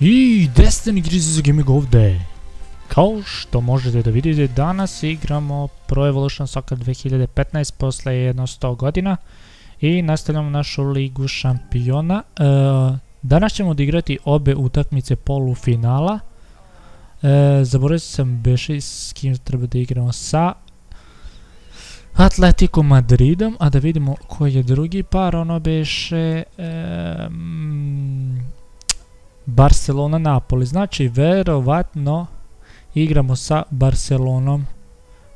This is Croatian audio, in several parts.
I Destiny Grizzlies Gaming ovdje. Kao što možete da vidite, danas igramo Pro Evolution Soccer 2015 posle jedno 100 godina i nastavljamo našu ligu šampiona. E, danas ćemo odigrati obe utakmice polufinala. E, zaboravio sam beše s kim treba da igramo sa Atletico Madridom, a da vidimo koji je drugi par, ono beše... Barcelona-Napoli. Znači, verovatno igramo sa Barcelonom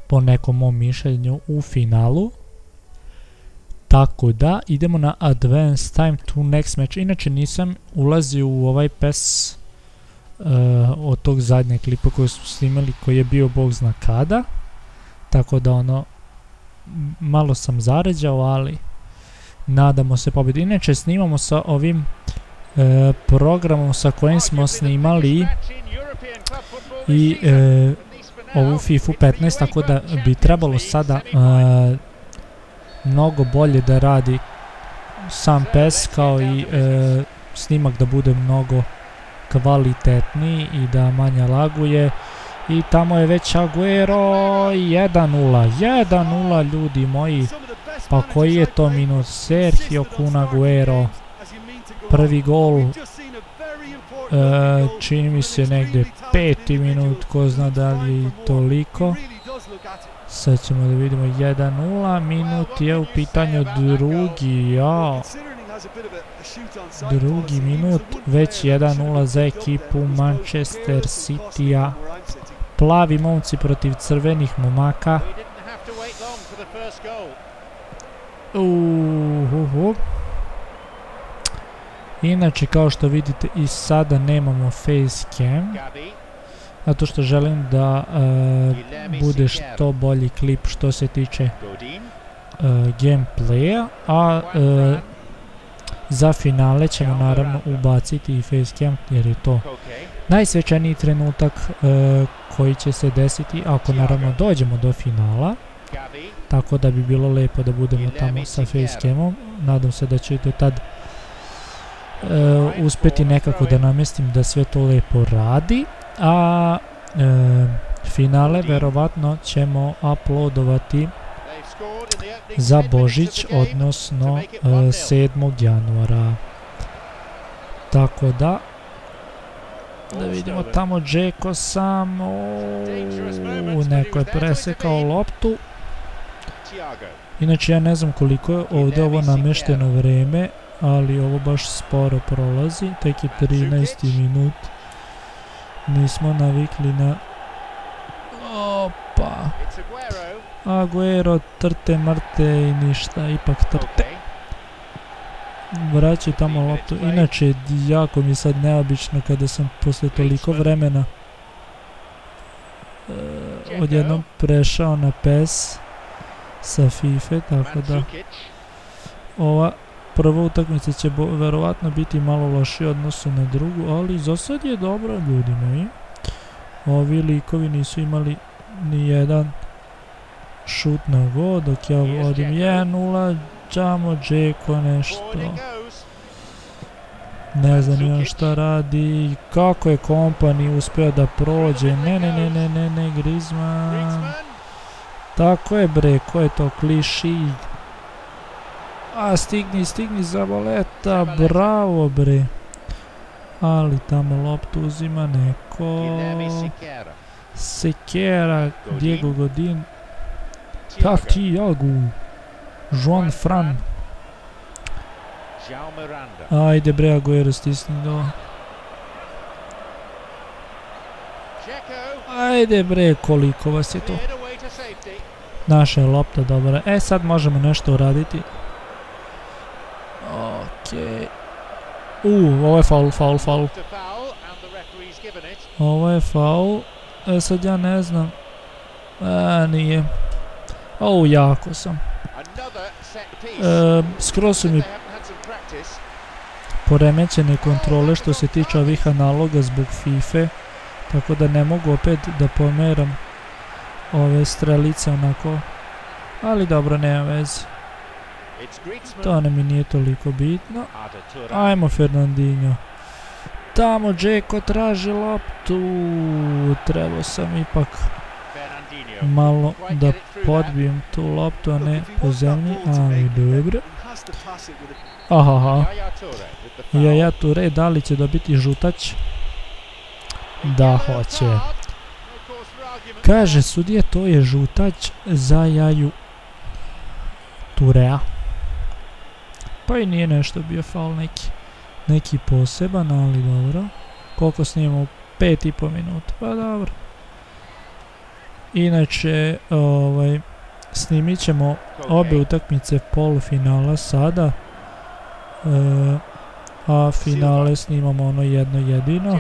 po nekom mom mišljenju u finalu. Tako da, idemo na Advance Time to Next Match. Inače, nisam ulazio u ovaj PES uh, od tog zadnjeg klipa koji smo snimali, koji je bio bog zna kada. Tako da, ono, malo sam zaređao, ali nadamo se pobjedi. Inače, snimamo sa ovim e, programom sa kojim smo snimali i e, ovu FIFA 15 tako da bi trebalo sada e, mnogo bolje da radi sam PES kao i snimak da bude mnogo kvalitetniji i da manje laguje. I tamo je već Aguero 1-0 1-0 ljudi moji. Pa koji je to minut Sergio Kun Aguero Prvi gol e, čini mi se negdje peti minut, ko zna da li je toliko. Sad ćemo da vidimo 1-0, minut je u pitanju drugi, ja. Drugi minut, već 1-0 za ekipu Manchester City-a. Plavi momci protiv crvenih momaka. Uhuhu. Inače, kao što vidite i sada nemamo facecam. Zato što želim da e, bude što bolji klip što se tiče e, gameplaya. A e, za finale ćemo naravno ubaciti i facecam jer je to najsvećaniji trenutak koji će se desiti ako naravno dođemo do finala. Tako da bi bilo lepo da budemo tamo sa facecamom. Nadam se da će do tad E, uspjeti nekako da namestim da sve to lepo radi, a e, finale verovatno ćemo uploadovati za Božić, odnosno 7. E, januara. Tako da, da vidimo tamo Džeko samo, neko je presekao loptu. Inače ja ne znam koliko je ovdje ovo namešteno vreme, ali ovo baš sporo prolazi, tek je 13. minut. Nismo navikli na... Opa! Aguero trte mrte i ništa, ipak trte. Vraća tamo loptu. Inače, jako mi sad neobično kada sam posle toliko vremena uh, odjednom prešao na PES sa FIFA, tako da ova prva utakmica će verovatno biti malo lošija odnosu na drugu, ali za sad je dobro ljudi moji. Ovi likovi nisu imali ni jedan šut na go, dok ja vodim 1-0, Džamo Džeko nešto. Ne znam on šta radi, kako je kompani uspio da prođe, ne ne ne ne ne ne Griezmann. Tako je bre, ko je to kliši, a stigni, stigni za boleta, bravo bre. Ali tamo loptu uzima neko. Sekera, Diego Godin. Tiago. Juan Fran. Ajde bre, Aguero stisni do. Ajde bre, koliko vas je to. Naša je lopta dobra. E sad možemo nešto uraditi. Uh, ovo je faul, faul, faul. Ovo je faul. E sad ja ne znam. E, nije. O, jako sam. E, skoro su mi poremećene kontrole što se tiče ovih analoga zbog FIFA. Tako da ne mogu opet da pomeram ove strelice onako. Ali dobro, nema veze. To nam mi nije toliko bitno. Ajmo Fernandinho. Tamo Džeko traži loptu. Trebao sam ipak malo da podbijem tu loptu, a ne po zemlji, ali dobro. Aha, ja Ture, da li će dobiti žutać? Da, hoće. Kaže sudije, to je žutać za jaju Turea. Pa i nije nešto bio faul neki, neki poseban, ali dobro. Koliko snimamo? Pet i po minuta, pa dobro. Inače, ovaj, snimit ćemo obe utakmice polufinala sada. E, a finale snimamo ono jedno jedino.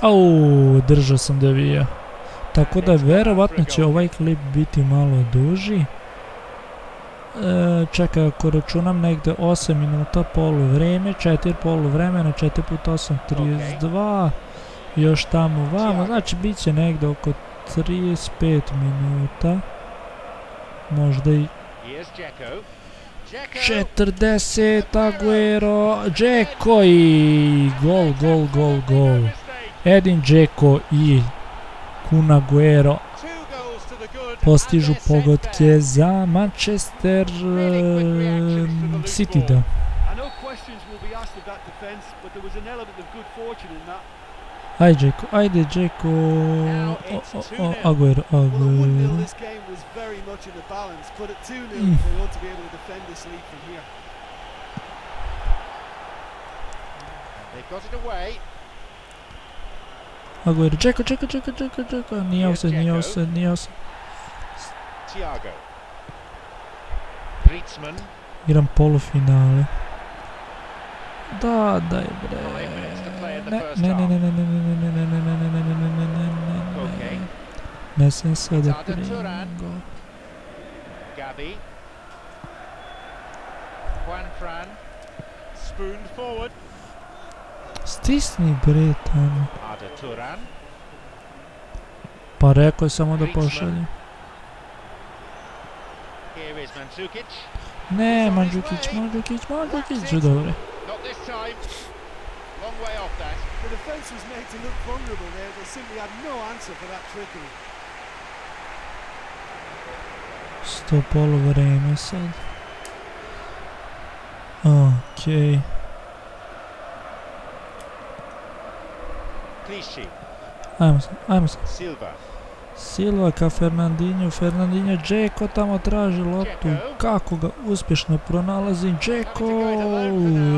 Au, držao sam devija. Tako da verovatno će ovaj klip biti malo duži. E, čekaj, ako računam negde 8 minuta polu vreme, 4 polu vremena, 4 puta 8, 32, još tamo vamo, znači bit će negde oko 35 minuta, možda i 40, Aguero, Džeko i gol, gol, gol, gol. Edin Džeko i Kun Aguero postižu pogodke za Manchester City da. Ajde Džeko, ajde Džeko, Aguero, Aguero. Aguero, Džeko, Džeko, Džeko, Džeko, Džeko, nije offside, nije offside, nije offside. Igram polufinale. Da, daj bre. Ne, ne, ne, ne, ne, ne, ne, ne, ne, ne, ne, ne, ne, ne, ne, ne, ne, ne, ne. Ne sam sada pringo. Gabi. Juan Fran. Spooned forward. Stisni bre tamo. Arda Turan. Pa rekao je samo da pošalje. Here is Mandzukic. Ne, Mandzukic, Mandzukic, Mandzukic, dobro. Not this time. Long way off that. The defence was made to look vulnerable there. They simply had no answer for that trickery. Sto polo vreme eh? sad. Okej. Clichy. Ajmo sad, ajmo sad. Silva. Silva ka Fernandinho, Fernandinho, Džeko tamo traži loptu, kako ga uspješno pronalazi, Džeko,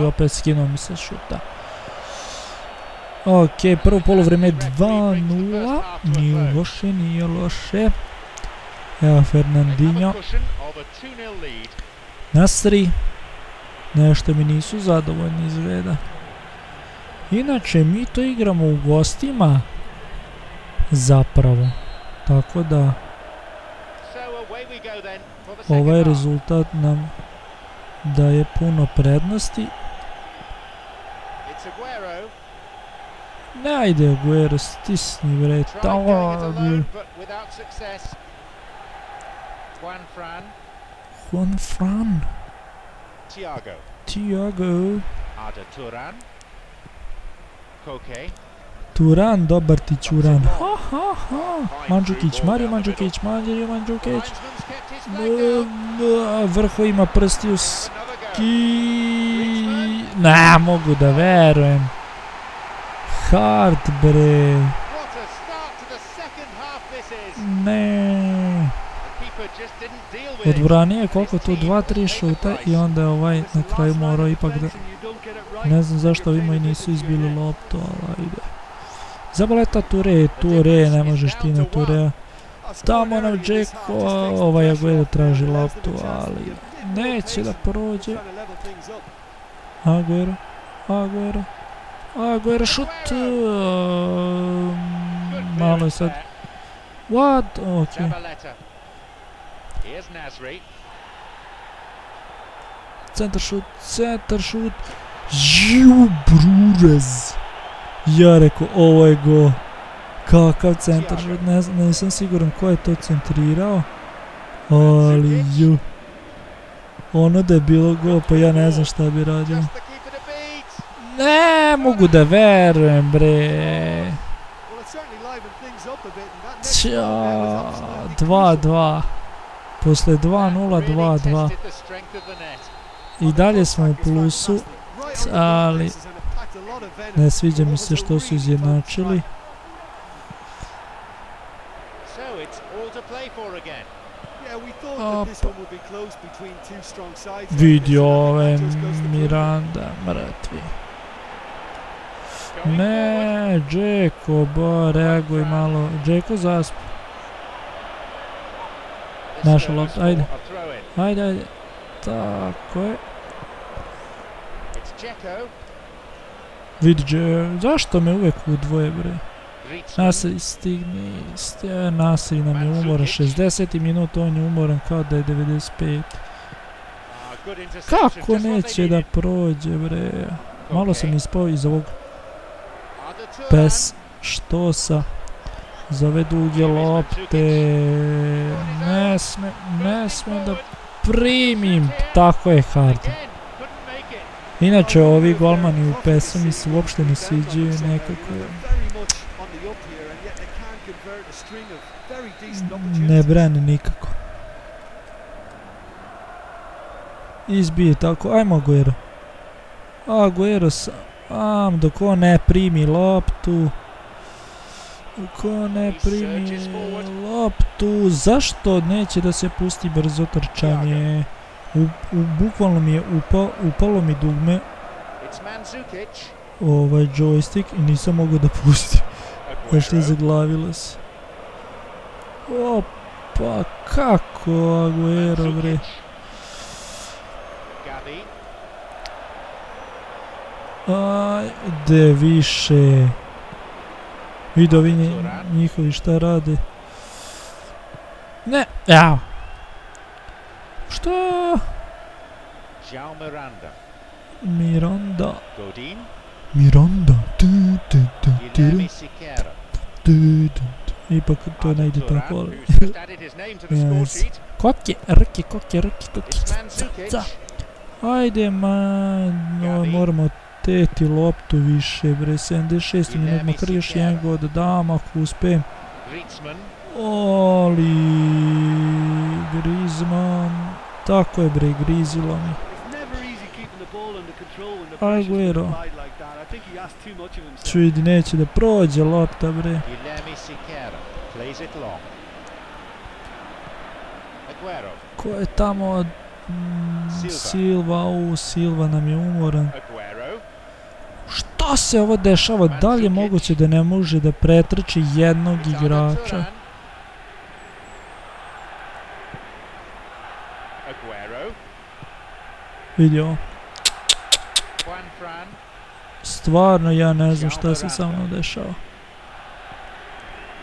opet skinuo mi se šuta. Ok, prvo polovreme 2-0, nije loše, nije loše. Evo Fernandinho, Cushion of a 2-0 lead. Nasri, nešto mi nisu zadovoljni izgleda. Inače, mi to igramo u gostima, zapravo. Tako da ovaj rezultat nam daje puno prednosti. Ne ajde Aguero, stisni bre, tamo. bi. Juan Fran. Thiago. Thiago. Arda Turan. Koke. Turan, dobar ti Čuran. Ha ha ha, Mandžukić, Mario Mandžukić, Mario Mandžukić. Vrho ima prsti u Another go. ski... Ne mogu da verujem. Hard bre, ne. Dvorani je koliko tu, dva, tri šuta i onda je ovaj na kraju morao ipak da... Ne znam zašto ovima i nisu izbili loptu, ali ajde. Zabaleta Ture, Ture, ne možeš ti na Turea. Tamo nam Džeko, ovaj Aguero traži loptu, ali neće da prođe. Aguero, Aguero, Aguero šut. um, Malo je sad. What? Ok. Zabaleta. Here's Nasri. Centar šut, centar šut. Ju, brurez. Ja rekao, ovo je go. Kakav centar, ne znam, nisam siguran ko je to centrirao. Ali ju. Ono da je bilo go, pa ja ne znam šta bi radio. Ne mogu da verujem, bre. Ćao, 2-2. Posle 2-0, 2-2. I dalje smo u plusu, ali ne sviđa mi se što su izjednačili. close So it's all to play for again. try. Yeah, we thought that this one would be close between two strong sides. like Vidi this, and I think ove. Miranda, mrtvi. Ne, Jacob, o, reaguj malo. Jacob zasp. forward. This naša lopta, ajde. Ajde, ajde. Tako je. It's Dzeko. Vidi, Dje- zašto me uvijek udvoje, bre? Griezmann. Nasri stigni, ste, Nasri nam je umoran 60 minut, on je umoran kao da je 95. Ah, good interception, Kako neće da prođe, bre? Malo sam ispao iz ovog pes štosa. Za ove duge lopte. Ne sme, ne sme da primim. Tako je hard. Inače, ovi golmani u pesu mi se uopšte ne sviđaju nekako. Ne brani nikako. Izbije tako, ajmo Aguero. Aguero sam, dok on ne primi loptu. Dok on ne primi loptu, zašto neće da se pusti brzo trčanje? U, u, bukvalno mi je upao, upalo mi dugme ovaj joystick i nisam mogao da pustim. Baš Aguero. zaglavilo se. Opa, kako Aguero bre. Ajde više. Vidio vi nji- njihovi šta rade. Ne, evo. Što? João Miranda. Miranda. Godin. Miranda. Tu, tu, tu, tu, Guilherme Siqueira. Tu, tu, tu. Ipak to ne ide tako, ali... Yes. Koke, rke, koke, rke, koke. Ca. Ajde man, no, moramo teti loptu više bre, 76 minut, makar još jedan god da dam ako. Griezmann. Oli, Griezmann, tako je bre, grizilo mi. Aguero. Čudi, neće da prođe lopta bre. Ko je tamo mm, Silva. U Silva nam je umoran. Šta se ovo dešava? Da li je moguće da ne može da pretrči jednog igrača? Turan. Aguero. Vidio. Stvarno ja ne znam šta se sa mnom dešava.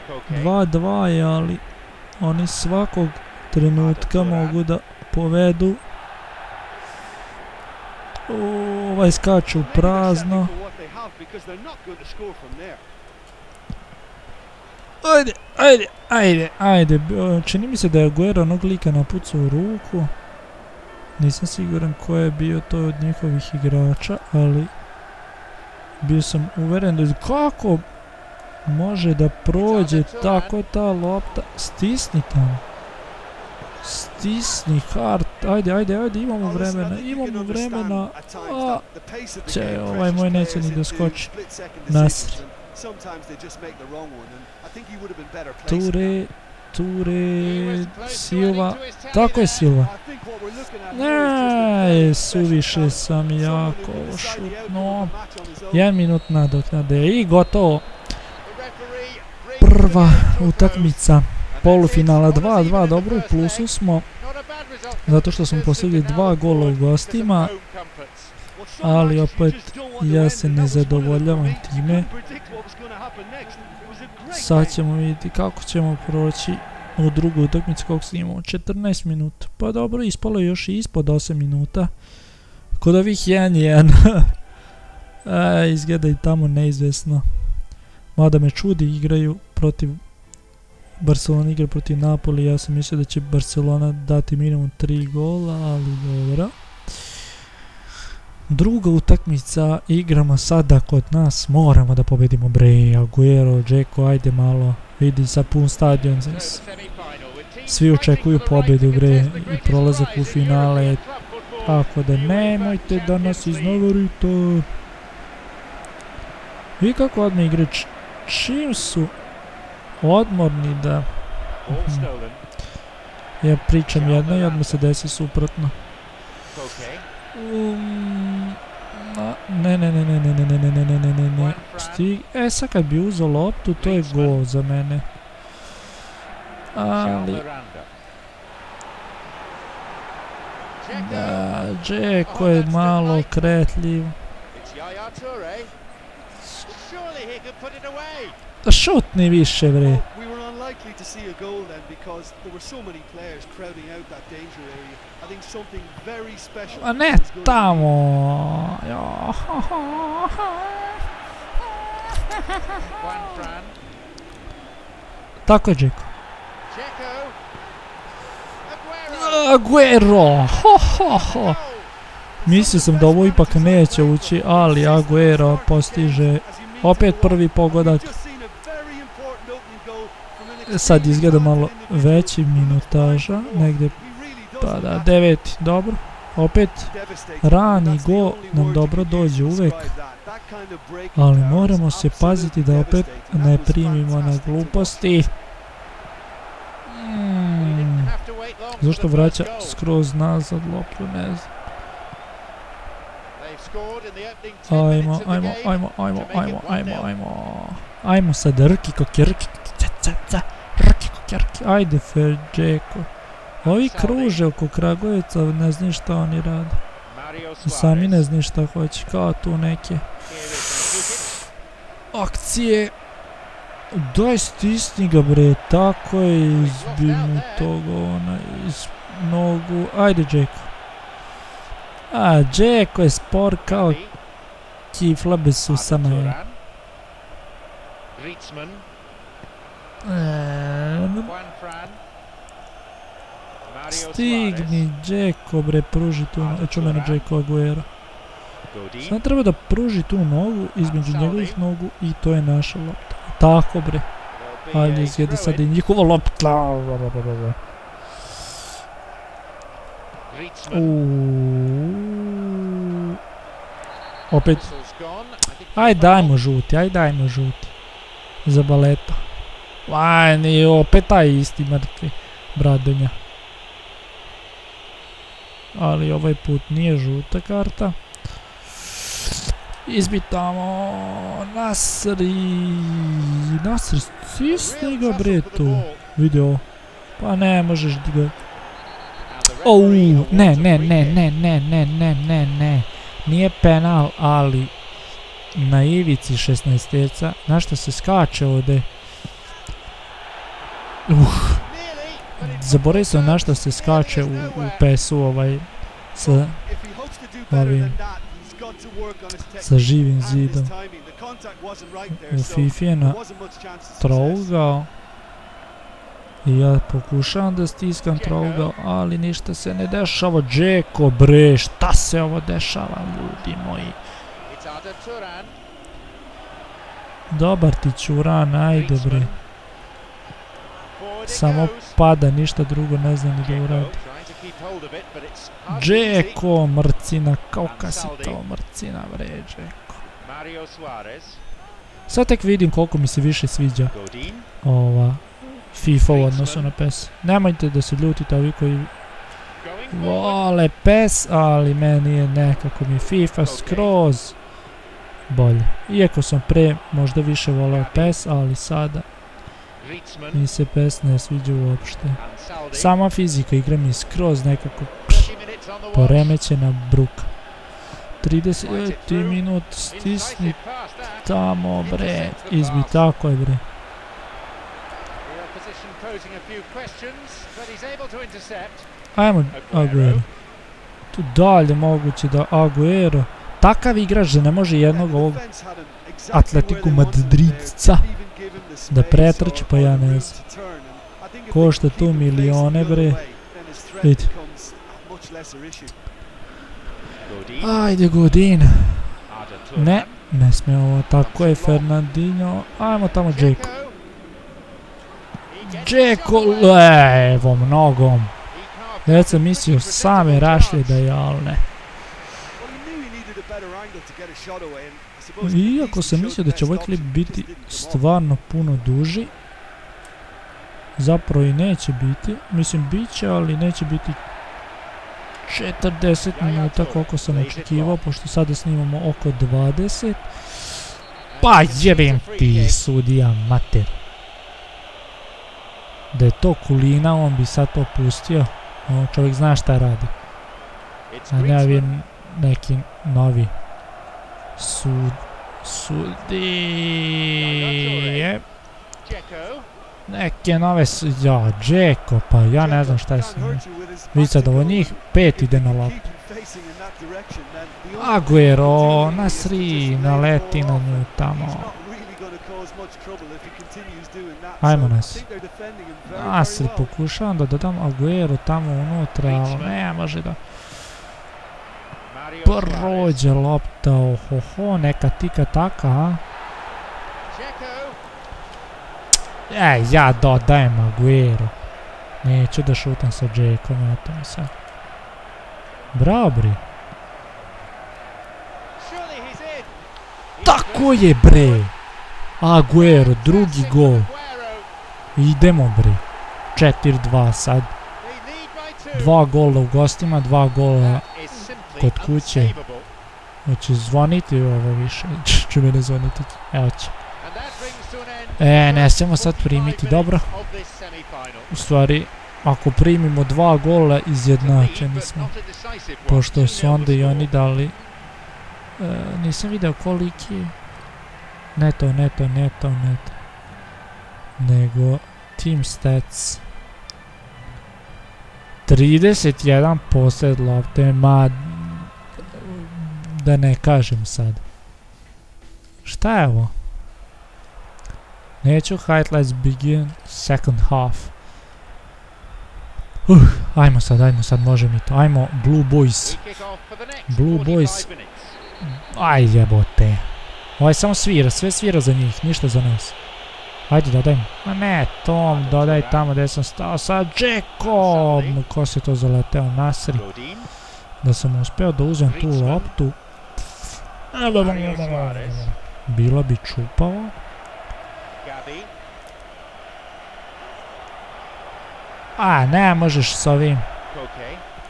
Koke. 2-2 je, ali oni svakog trenutka mogu da povedu. O, ovaj skače u prazno. Ajde, ajde, ajde, ajde. Čini mi se da je Aguero onog lika napucao u ruku. Nisam siguran ko je bio to od njihovih igrača, ali bio sam uveren da kako može da prođe tako ta lopta. Stisni tamo. Stisni hard. Ajde, ajde, ajde, imamo vremena, imamo vremena. A, če, ovaj moj neće ni da skoči. split-second Nasr. decisions, and Sometimes they just make the wrong one, and I think he would have been better placed. in Ture, Ture, Silva. Tako je. Silva. Ne, suviše sam jako šutno. Jedan minut nadoknade i gotovo. Prva utakmica polufinala it. What has he 2-2, been in the dobro u plusu smo zato što smo postigli dva gola u gostima, ali opet ja se ne zadovoljavam time. Sad ćemo vidjeti kako ćemo proći u drugu utakmicu koliko snimamo. 14 minuta. Pa dobro, ispalo je još i ispod 8 minuta. Kod ovih 1-1. A, izgleda i tamo neizvesno. Mada me čudi, igraju protiv Barcelona igra protiv Napoli, ja sam mislio da će Barcelona dati minimum 3 gola, ali dobro. Druga utakmica, igramo sada kod nas, moramo da pobedimo bre, Aguero, Džeko, ajde malo, vidi sa pun stadion, svi očekuju fighting for the right to pobjedu bre contest the i prolazak u finale, tako da nemojte da nas iznovorite. I kako odmah igre, č- čim su odmorni da Mhm. ja pričam jedno i odmah se desi suprotno. Um, ne, ne, ne, ne, ne, ne, ne, ne, ne, ne, ne, ne, ne. Stig, e sad kad bi uzeo loptu, to je gol za mene. Ali, da, Džeko je malo kretljiv. Da šutni više, bre. Unlikely to see a goal then because there were so many players crowding out that danger area. I think something very special. A ne was going to be- tamo. Jo. Juan Fran. Tako je Džeko. Dzeko. Aguero. Ho, ho, ho. Mislio sam da ovo ipak neće ući, ali Aguero postiže opet prvi pogodak sad izgleda malo veći minutaža, negdje pa da, deveti, dobro. Opet, rani go nam dobro dođe uvek, ali moramo se paziti da opet ne primimo na gluposti. Hmm. Zašto vraća skroz nazad loptu, ne znam. Ajmo, ajmo, ajmo, ajmo, ajmo, ajmo, ajmo. Ajmo sad rki, koki ca, ca, ca rki koki, rki. Ajde, Ferđeko. Ovi kruže oko Kragujevca, ne znam šta oni rade. Sami ne znam šta hoće, kao tu neke akcije. Daj stisni ga bre, tako je, izbi mu toga ona iz nogu. Ajde, Džeko. A, Džeko je spor kao kifla bez susana. Griezmann. Stigni, Džeko bre, pruži tu, Arda ću mene Turan. Džeko Aguero. Godin. Sad treba da pruži tu nogu između njegovih nogu i to je naša lopta. Tako bre, There'll be ajde a izgleda sad i njihova lopta. Uuu. Opet, aj dajmo žuti, aj dajmo žuti. Za baleta. Aj, ni opet taj isti mrtvi Bradenja. Ali ovaj put nije žuta karta. Izbitamo Nasri. Nasri, stisni ga bre tu. ball. Vidi ovo. Pa ne možeš ti ga Ou, ne, ne, ne, ne, ne, ne, ne, ne, ne. Nije penal, ali na ivici 16-teca. Na što se skače ovdje? Uh, zaboravio sam na što se skače u, u pesu ovaj sa ovim sa živim zidom. U Fifi je na trougao i ja pokušavam da stiskam trougao ali ništa se ne dešava. Džeko bre šta se ovo dešava ljudi moji? Dobar ti Čuran ajde bre. Samo pada, ništa drugo ne znam ni da uradi. Džeko, mrcina, kako si Ansaldi. to mrcina bre, Džeko. Sad tek vidim koliko mi se više sviđa ova FIFA u odnosu na PES. Nemojte da se ljutite ovi koji vole PES, ali meni je nekako mi FIFA skroz bolje. Iako sam pre možda više voleo PES, ali sada. Mi se pes ne sviđa uopšte. Sama fizika igra mi skroz nekako poremećena bruka. 30 minut stisni tamo bre, izbi tako je bre. Ajmo Aguero. Tu dalje moguće da Aguero. Takav igrač da ne može jednog ovog Atletico Madridca da pretrči, pa ja ne znam. Košta tu milione, bre. Vidite. Ajde, Godin. Ne, ne smije ovo. Tako je, Fernandinho. Ajmo tamo, Džeko. Džeko, levo, mnogom. Već sam mislio same rašlje da je, ali ne. Iako sam mislio da će ovaj klip biti stvarno puno duži. Zapravo i neće biti. Mislim, bit će, ali neće biti 40 minuta koliko sam očekivao, pošto sada snimamo oko 20. Pa jebem ti, sudija mater. Da je to kulina, on bi sad to pustio. On čovjek zna šta radi. A ne neki novi sud. Dzeko. Neke nove su, ja, Džeko, pa ja ne znam šta je s njim. hurt you with his Vidi sad, ovo njih pet ide na loptu. Aguero, nasri, naleti na nju tamo. Ajmo nas. Nasri, pokušavam da dodam Aguero tamo unutra, ali ne može da. Prođe lopta, ohoho, neka tika taka, a? E, ja dodajem Aguero. Neću da šutam sa Džekom, eto mi sad. Bravo. He's Tako je, bre. Aguero, drugi gol. Idemo, bre. 4-2 sad. Dva gola u gostima, dva gola. Kod kuće. Hoće zvoniti ovo više. Će me ne zvoniti. Evo će. To E, ne smemo sad 45 primiti, dobro. U stvari, ako primimo dva gola, izjednačeni smo. Pošto 2-0 su onda i oni dali... E, nisam video koliki. Neto, neto, neto, neto. Nego team stats. 31 posjed lopte, ma da ne kažem sad. Šta je ovo? Neću highlights begin second half. Uh, ajmo sad, ajmo sad, može mi to. Ajmo, Blue Boys. Blue 45 Boys. Aj jebote. Ovaj samo svira, sve svira za njih, ništa za nas. Ajde dodajmo. Ma ne, Tom, dodaj tamo gdje sam stao sa Jackom. Ko se to zaleteo, Nasri. Da sam uspeo da uzem tu loptu. Bilo bi čupavo. Gabi. A, ne možeš s ovim.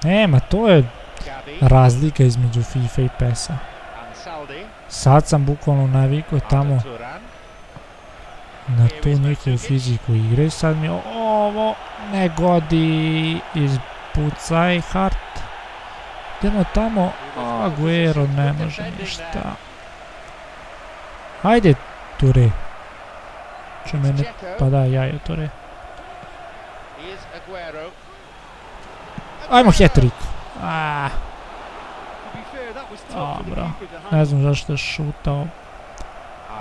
Nema, to je razlika između FIFA i PES-a. Sad sam bukvalno navikao tamo na tu njihovu fiziku igre. I sad mi ovo ne godi izpucaj hart. Idemo tamo Aguero ne može ništa. Ajde Ture. Će mene pa da jajo Ture. Ajmo hat-trick. Ah, Dobro. ne znam zašto je šutao.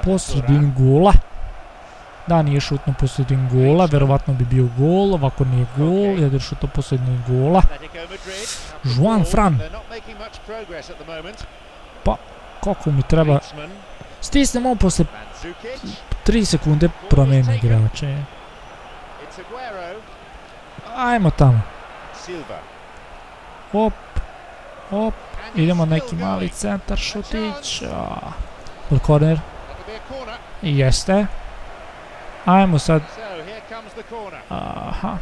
Turan. gola da nije šutno posljedin gola verovatno bi bio gol ovako nije gol jer je šutao posljedin gola Juan. Fran. Moment. koliko mi treba stisnem on posle Mandzukic. 3 sekunde promeni igrače. Ajmo tamo. Silva. Op, op, And he's idemo neki mali centar šutić. be a corner. Jeste. Ajmo sad. Aha.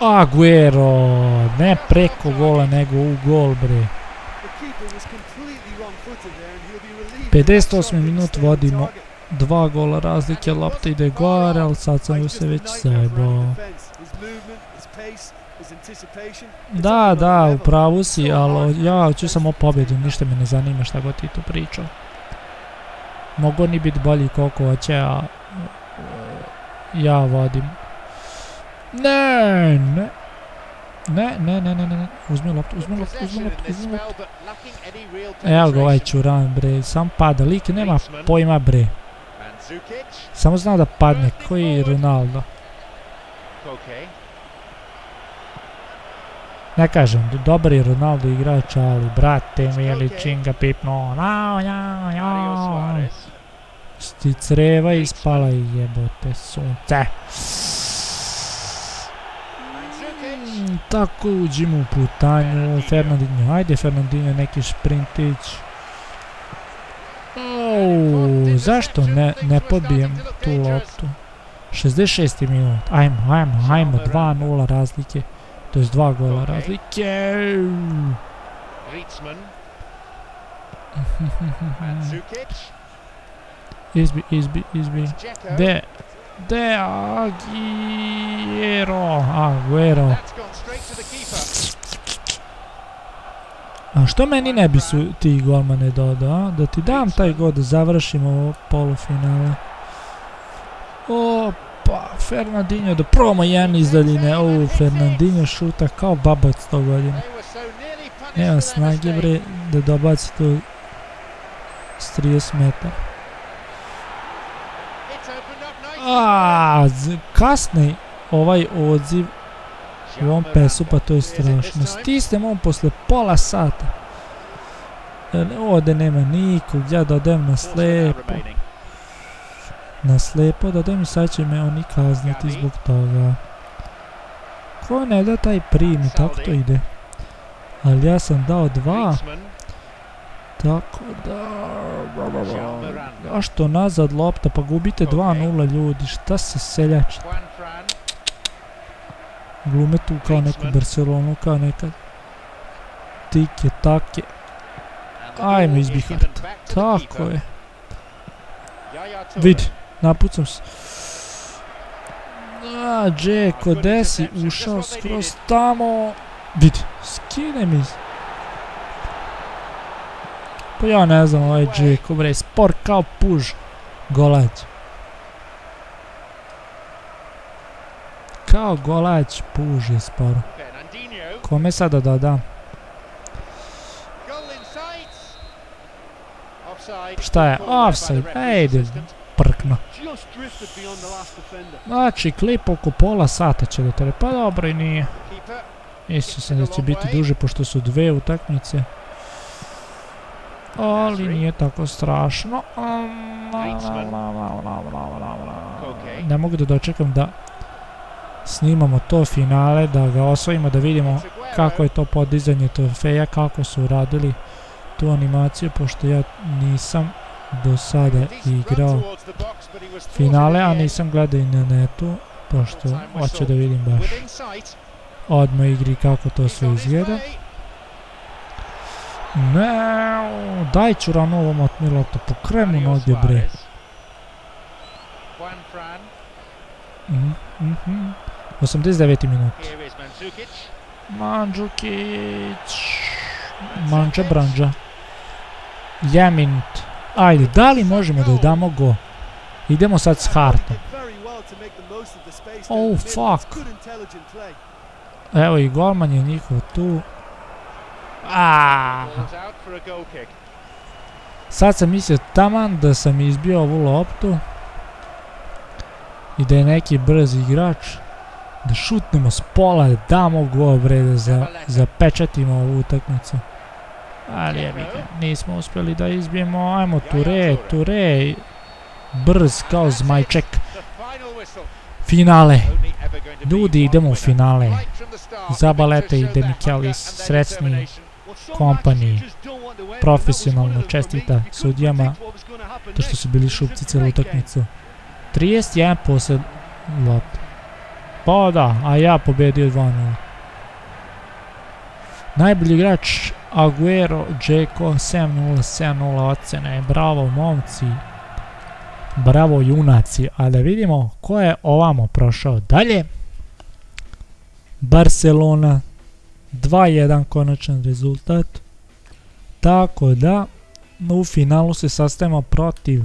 Aguero. Aguero. Ne preko gola nego u gol bre. The keeper was completely wrong-footed there, and he'll be relieved. that 58. shot didn't minut vodimo. Dva gola razlike, lopta ide gore, ali sad sam ju se već zajebao. Da, da, u pravu si, ali ja hoću samo pobjedu, ništa me ne zanima šta god ti tu pričao. Mogu oni biti bolji koliko hoće, a e, ja vodim. Ne, ne. Ne, ne, ne, ne, ne, ne. Uzmi loptu, uzmi loptu, uzmi loptu, uzmi loptu. Evo ga ovaj čuran bre, sam pada, lik nema pojma bre. Samo zna da padne, koji Ronaldo. Ne kažem, dobar je Ronaldo igrač, ali brate mili čim ga pipno, ja, ja, ja. Sti creva ispala i jebote sunce. Mm, tako uđimo u putanju, Fernandinho, ajde Fernandinho neki šprintić. Zašto ne, ne pobijem tu loptu? 66. minut, ajmo, ajmo, ajmo, 2-0 razlike. To je dva gola razlike. Izbi, izbi, izbi. De, de, Aguero, Aguero. A što meni ne bi su ti golmane dodao, da ti dam taj god da završimo ovo polufinale. Opa, Fernandinho da probamo jedan iz daljine. O, Fernandinho šuta kao babac to godine. Nema snage bre da dobaci to s 30 metara. Aaaa, kasni ovaj odziv u ovom pesu, pa to je strašno. Stisnem on posle pola sata. Ovdje nema nikog, ja da odem na slepo. Na slepo, da i sad će me oni kazniti zbog toga. Ko ne da taj primi, tako to ide. Ali ja sam dao dva. Tako da... A što nazad lopta, pa gubite 2-0 ljudi, šta se seljači? Glume tu kao neku Barcelonu, kao nekad. Tike, take. Ajmo izbihart. Tako je. Vidi, napucam se. A, Džeko, desi, ušao skroz tamo. Vidi, skine mi. Pa ja ne znam ovaj Džeko, bre, spor kao puž. Golać. Kao golać puž je sporo. Kome sada da dam? Šta je? Offside. Ejde, prkno. Znači, klip oko pola sata će da tere. Pa dobro i nije. Mislio sam da će biti duže pošto su dve utakmice. Ali nije tako strašno. Ne mogu da dočekam da snimamo to finale, da ga osvojimo, da vidimo kako je to podizanje trofeja, kako su uradili tu animaciju, pošto ja nisam do sada igrao finale, a nisam gledao i na netu, pošto hoću da vidim baš odmah igri kako to sve izgleda. Ne, daj ću rano ovom otmilota, pokrenu noge bre. Mhm, mhm. 89. minut. Mandžukić. Manđa branđa. Ljeminut. Ajde, da li možemo da damo go? Idemo sad s Hartom. Oh, fuck. Evo i golman je njihov tu. Sad sam mislio taman da sam izbio ovu loptu. I da je neki brz igrač. Da šutnemo s pola, da damo go bre, da zapečatimo ovu utakmicu. Ali je nismo uspjeli da izbijemo. Ajmo Ture, Ture. Brz kao zmajček. Finale. Ljudi, idemo u finale. Zabalete i Demikelis, sredsni kompaniji. Profesionalno čestita sudijama. To što su bili šupci cijelu utakmicu. 31 posled lopta. Pa da, a ja pobedio 2-0. Najbolji igrač Aguero, Džeko, 7-0, 7-0 ocene. Bravo momci. Bravo junaci. A da vidimo ko je ovamo prošao dalje. Barcelona. 2-1 konačan rezultat. Tako da u finalu se sastavimo protiv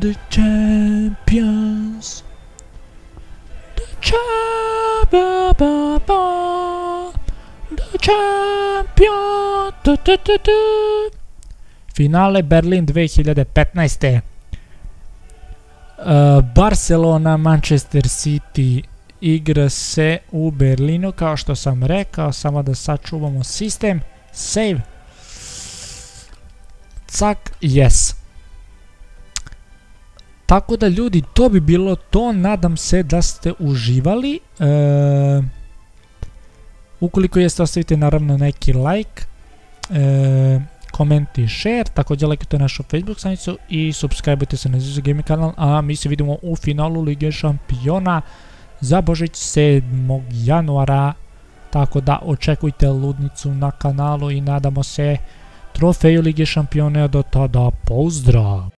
The champions Champion Finale Berlin 2015. Uh, Barcelona, Manchester City igra se u Berlinu kao što sam rekao, samo da sačuvamo sistem. Save. Cak, yes. Tako da ljudi, to bi bilo to, nadam se da ste uživali. E, ukoliko jeste, ostavite naravno neki like, e, koment i share, također lajkujte našu Facebook stranicu i subscribeujte se na Zizu Gaming kanal, a mi se vidimo u finalu Lige šampiona za Božić 7. januara, tako da očekujte ludnicu na kanalu i nadamo se trofeju Lige šampiona do tada, pozdrav!